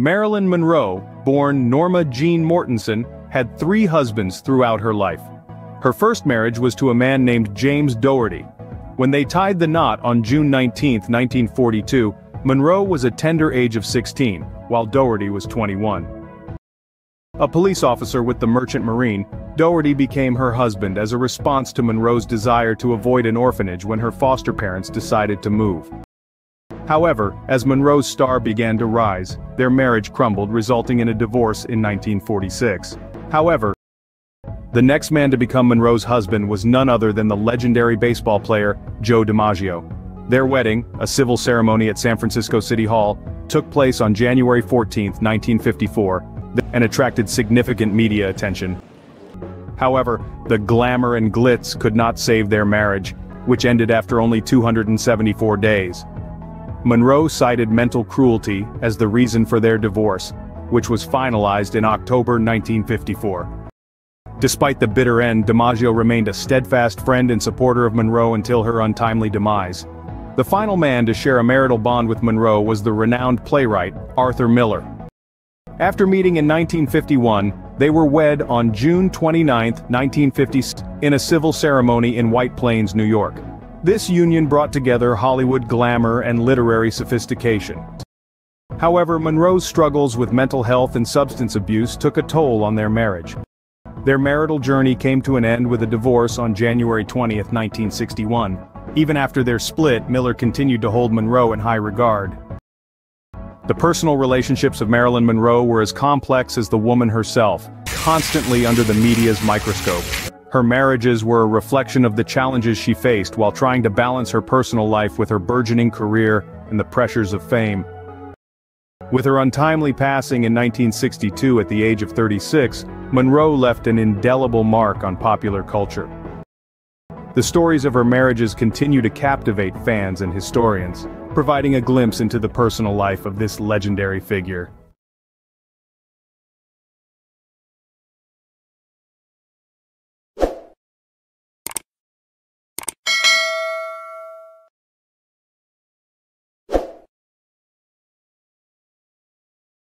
Marilyn Monroe, born Norma Jean Mortensen, had three husbands throughout her life. Her first marriage was to a man named James Dougherty. When they tied the knot on June 19, 1942, Monroe was a tender age of 16, while Dougherty was 21. A police officer with the Merchant Marine, Dougherty became her husband as a response to Monroe's desire to avoid an orphanage when her foster parents decided to move. However, as Monroe's star began to rise, their marriage crumbled resulting in a divorce in 1946. However, the next man to become Monroe's husband was none other than the legendary baseball player, Joe DiMaggio. Their wedding, a civil ceremony at San Francisco City Hall, took place on January 14, 1954, and attracted significant media attention. However, the glamour and glitz could not save their marriage, which ended after only 274 days. Monroe cited mental cruelty as the reason for their divorce, which was finalized in October 1954. Despite the bitter end DiMaggio remained a steadfast friend and supporter of Monroe until her untimely demise. The final man to share a marital bond with Monroe was the renowned playwright, Arthur Miller. After meeting in 1951, they were wed on June 29, 1950 in a civil ceremony in White Plains, New York. This union brought together Hollywood glamour and literary sophistication. However, Monroe's struggles with mental health and substance abuse took a toll on their marriage. Their marital journey came to an end with a divorce on January 20, 1961. Even after their split, Miller continued to hold Monroe in high regard. The personal relationships of Marilyn Monroe were as complex as the woman herself, constantly under the media's microscope. Her marriages were a reflection of the challenges she faced while trying to balance her personal life with her burgeoning career and the pressures of fame. With her untimely passing in 1962 at the age of 36, Monroe left an indelible mark on popular culture. The stories of her marriages continue to captivate fans and historians, providing a glimpse into the personal life of this legendary figure.